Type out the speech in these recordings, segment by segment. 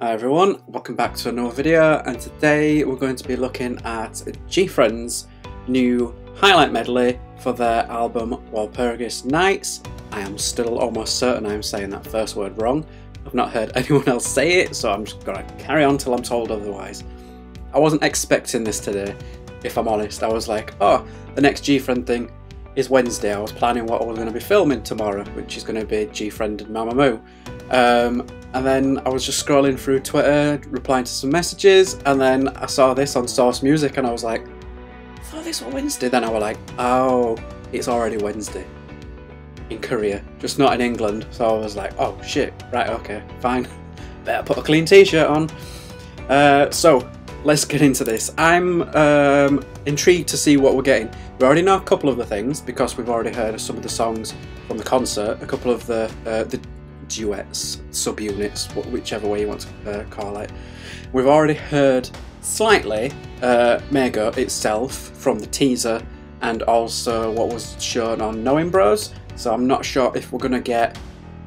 Hi everyone, welcome back to another video and today we're going to be looking at GFriend's new highlight medley for their album Walpurgis Nights. I am still almost certain I'm saying that first word wrong. I've not heard anyone else say it so I'm just going to carry on till I'm told otherwise. I wasn't expecting this today if I'm honest. I was like, oh, the next GFriend thing is Wednesday. I was planning what I was going to be filming tomorrow, which is going to be GFriend and Mamamoo. Um, and then I was just scrolling through Twitter, replying to some messages, and then I saw this on Source Music, and I was like, I thought this was Wednesday. Then I was like, oh, it's already Wednesday in Korea, just not in England. So I was like, oh shit, right, okay, fine. Better put a clean t-shirt on. Uh, so let's get into this. I'm um, intrigued to see what we're getting. We already know a couple of the things because we've already heard some of the songs from the concert, a couple of the uh, the duets, subunits, whichever way you want to uh, call it. We've already heard slightly uh, Mago itself from the teaser and also what was shown on Knowing Bros. So I'm not sure if we're going to get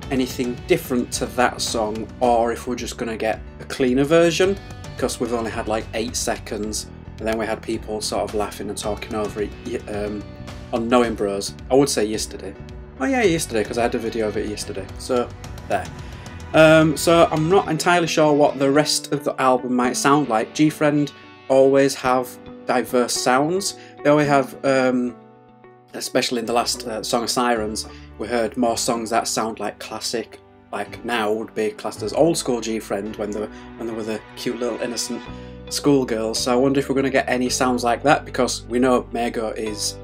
anything different to that song or if we're just going to get a cleaner version because we've only had like 8 seconds and then we had people sort of laughing and talking over it um, on Knowing Bros. I would say yesterday. Oh yeah, yesterday, because I had a video of it yesterday. So, there. Um, so I'm not entirely sure what the rest of the album might sound like. G-Friend always have diverse sounds. They always have, um, especially in the last uh, Song of Sirens, we heard more songs that sound like classic, like now would be classed as old school G-Friend when they when they were the cute little innocent schoolgirls. So I wonder if we're going to get any sounds like that because we know Mago is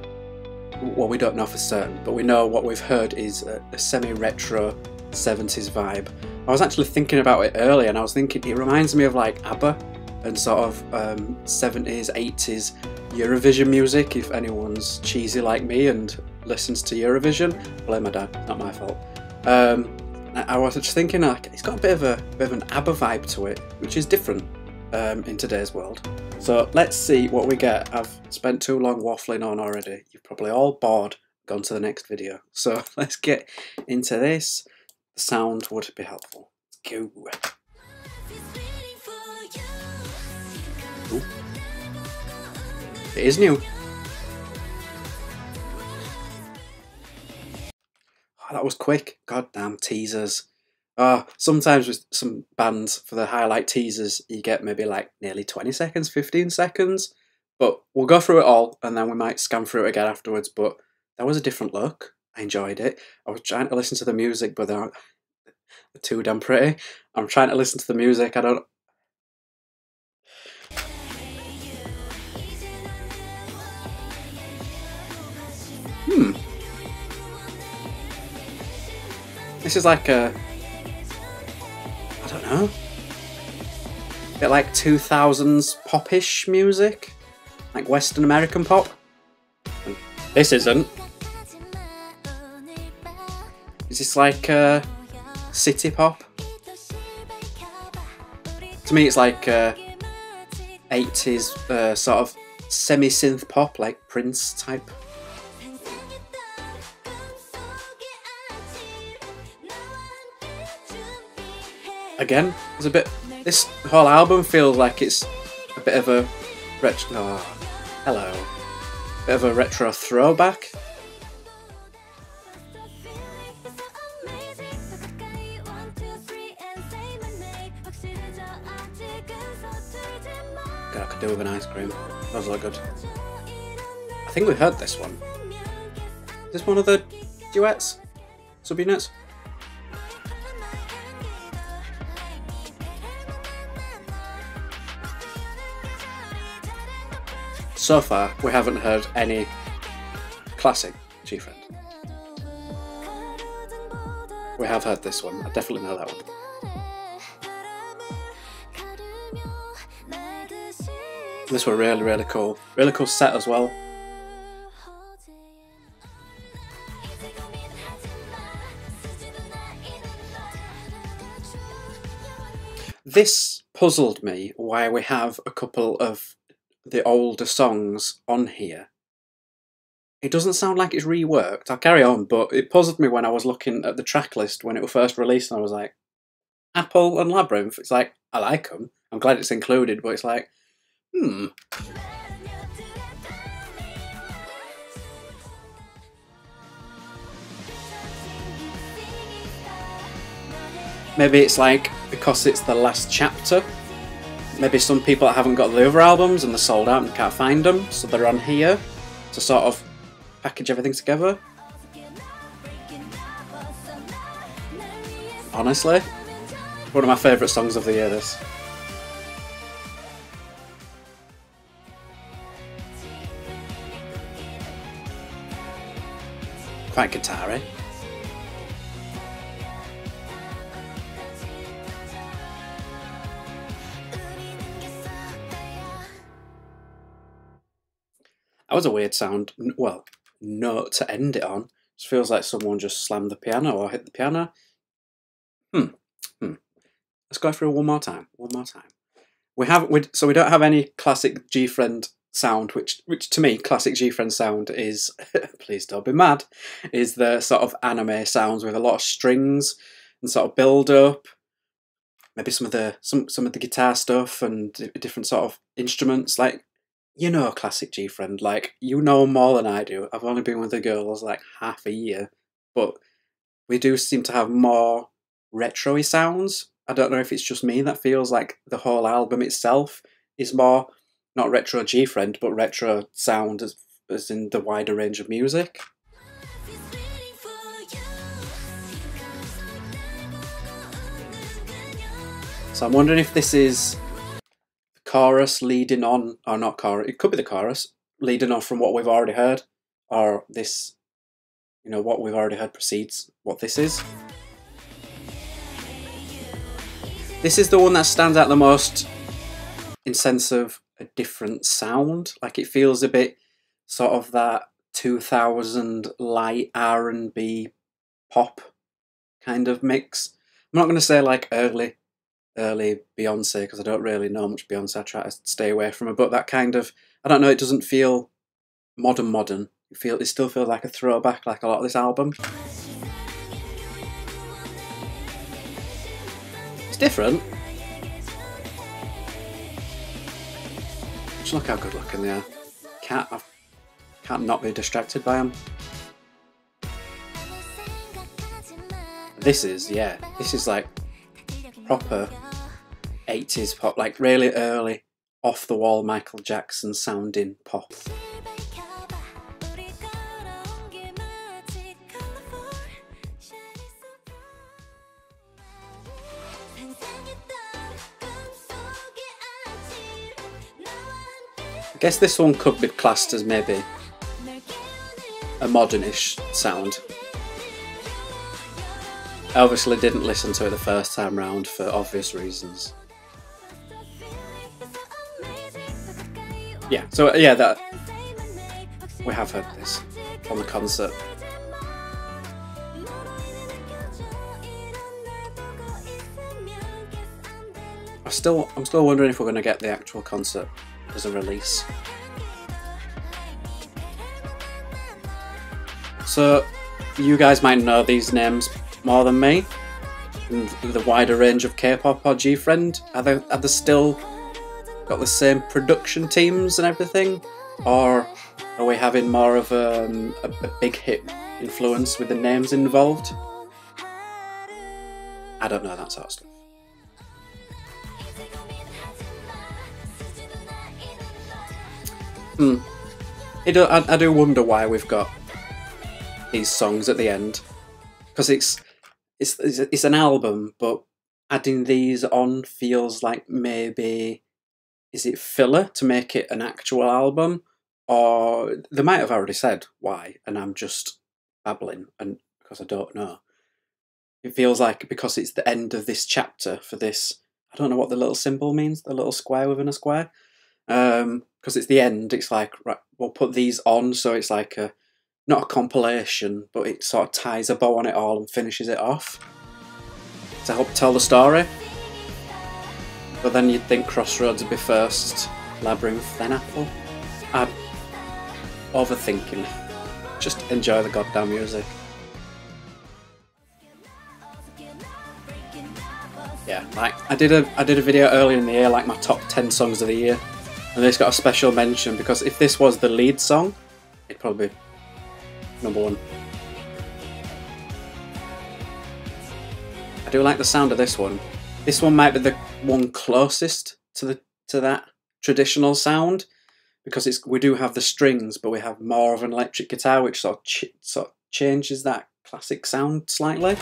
well, we don't know for certain, but we know what we've heard is a, a semi-retro 70s vibe. I was actually thinking about it earlier and I was thinking it reminds me of like ABBA and sort of um, 70s, 80s Eurovision music if anyone's cheesy like me and listens to Eurovision. Blame my dad, not my fault. Um, I was just thinking like it's got a bit of a bit of an ABBA vibe to it, which is different um, in today's world. So let's see what we get. I've spent too long waffling on already. You're probably all bored, gone to the next video. So let's get into this. The sound would be helpful. Let's go. Ooh. It is new. Oh, that was quick. Goddamn teasers. Uh, sometimes with some bands for the highlight teasers, you get maybe like nearly 20 seconds, 15 seconds. But we'll go through it all and then we might scan through it again afterwards. But that was a different look. I enjoyed it. I was trying to listen to the music, but they're, they're too damn pretty. I'm trying to listen to the music. I don't. Hmm. This is like a don't know. Bit like 2000s popish music, like Western American pop. This isn't. Is this like uh, city pop? To me, it's like uh, 80s uh, sort of semi synth pop, like Prince type. Again, it's a bit. This whole album feels like it's a bit of a retro. Oh, hello, bit of a retro throwback. God, I could do with an ice cream. That was a good. I think we heard this one. Is this one of the duets? Subunits? So far, we haven't heard any classic GFriend. We have heard this one, I definitely know that one. This one really, really cool. Really cool set as well. This puzzled me why we have a couple of the older songs on here. It doesn't sound like it's reworked. I'll carry on, but it puzzled me when I was looking at the track list when it was first released, and I was like, Apple and Labyrinth. It's like I like them. I'm glad it's included, but it's like, hmm. Maybe it's like because it's the last chapter. Maybe some people that haven't got the other albums and they're sold out and can't find them, so they're on here to sort of package everything together. Honestly, one of my favourite songs of the year. This. Quite guitar-y. That was a weird sound. Well, note to end it on. It feels like someone just slammed the piano or hit the piano. Hmm. Hmm. Let's go through one more time. One more time. We have we, so we don't have any classic GFriend sound, which which to me classic GFriend sound is. please don't be mad. Is the sort of anime sounds with a lot of strings and sort of build up. Maybe some of the some some of the guitar stuff and different sort of instruments like you know classic GFriend, like you know more than I do. I've only been with the girls like half a year, but we do seem to have more retro sounds. I don't know if it's just me that feels like the whole album itself is more not retro GFriend, but retro sound as, as in the wider range of music. So I'm wondering if this is chorus leading on, or not chorus, it could be the chorus, leading on from what we've already heard, or this, you know, what we've already heard precedes what this is. This is the one that stands out the most in sense of a different sound. Like it feels a bit sort of that 2000 light R&B pop kind of mix. I'm not going to say like early early Beyonce because I don't really know much Beyonce. I try to stay away from her, but that kind of I don't know. It doesn't feel modern modern. It feel it still feels like a throwback, like a lot of this album. It's different. Just look how good looking they are. Can't I can't not be distracted by them. This is yeah. This is like proper 80s pop, like really early, off the wall Michael Jackson sounding pop. I guess this one could be classed as maybe a modernish sound. I obviously didn't listen to it the first time round for obvious reasons. Yeah, so uh, yeah, that we have heard this on the concert. I still, I'm still wondering if we're going to get the actual concert as a release. So, you guys might know these names more than me, and the wider range of K-pop or G-Friend, are they, are they still got the same production teams and everything, or are we having more of um, a, a big hit influence with the names involved? I don't know that sort of stuff. Hmm. I, I do wonder why we've got these songs at the end because it's, it's it's an album, but adding these on feels like maybe is it filler to make it an actual album, or they might have already said why, and I'm just babbling, and because I don't know. It feels like because it's the end of this chapter for this. I don't know what the little symbol means, the little square within a square. Um, because it's the end. It's like right, we'll put these on, so it's like a not a compilation, but it sort of ties a bow on it all and finishes it off to help tell the story. But then you'd think Crossroads would be first, Labyrinth, then Apple. I'm overthinking. Just enjoy the goddamn music. Yeah, Like I did a I did a video earlier in the year, like my top ten songs of the year, and this got a special mention because if this was the lead song, it'd probably be number one. I do like the sound of this one. This one might be the one closest to the to that traditional sound because it's we do have the strings, but we have more of an electric guitar, which sort of, ch sort of changes that classic sound slightly.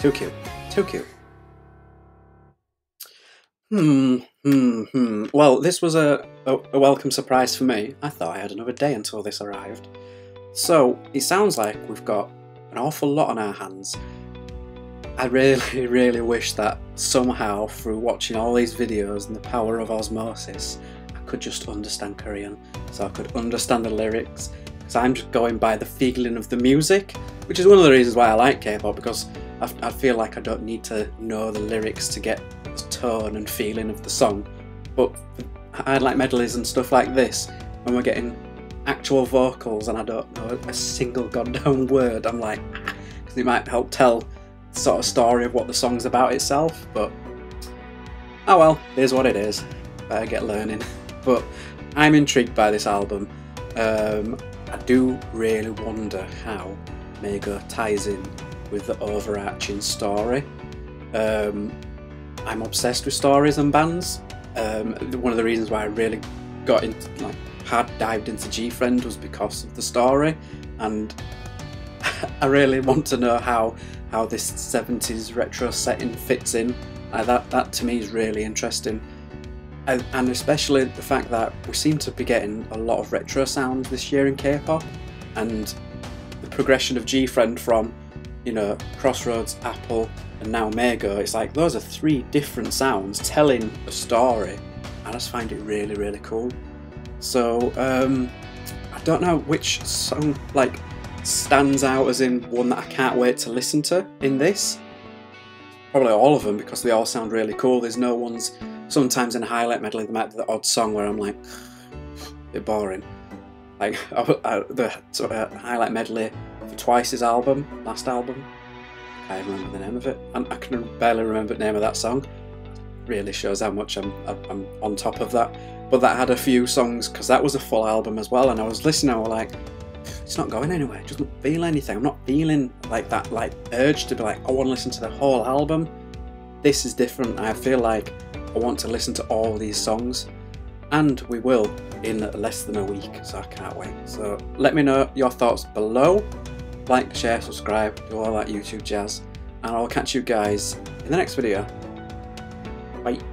Too cute. Too cute. Hmm, hmm, hmm. Well, this was a, a, a, welcome surprise for me. I thought I had another day until this arrived. So, it sounds like we've got an awful lot on our hands. I really, really wish that somehow, through watching all these videos and the power of osmosis, I could just understand Korean. So I could understand the lyrics. Because I'm just going by the feeling of the music, which is one of the reasons why I like K-pop, because I, feel like I don't need to know the lyrics to get the tone and feeling of the song. But I like medleys and stuff like this, when we're getting actual vocals and I don't know a single goddamn word, I'm like, ah, because it might help tell sort of story of what the song's about itself. But oh well, here's what it is. Better get learning. But I'm intrigued by this album. Um, I do really wonder how Mago ties in with the overarching story. Um, I'm obsessed with stories and bands. Um, one of the reasons why I really got into, like, had dived into GFriend was because of the story, and I really want to know how how this 70s retro setting fits in. Uh, that that to me is really interesting, and, and especially the fact that we seem to be getting a lot of retro sounds this year in K-pop, and the progression of GFriend from you know, Crossroads, Apple, and now Mago, it's like those are three different sounds telling a story. I just find it really, really cool. So, um, I don't know which song, like, stands out as in one that I can't wait to listen to in this. Probably all of them because they all sound really cool. There's no ones, sometimes in a highlight medley, there might be the odd song where I'm like, a bit boring. Like, the uh, highlight medley for Twice's album, last album. I can't remember the name of it. I, I can barely remember the name of that song. Really shows how much I'm, I'm on top of that. But that had a few songs because that was a full album as well. And I was listening, I was like, it's not going anywhere. It doesn't feel anything. I'm not feeling like that like urge to be like, I want to listen to the whole album. This is different. I feel like I want to listen to all these songs and we will in less than a week so I can't wait so let me know your thoughts below like, share, subscribe, do all that YouTube jazz, and I'll catch you guys in the next video. Bye.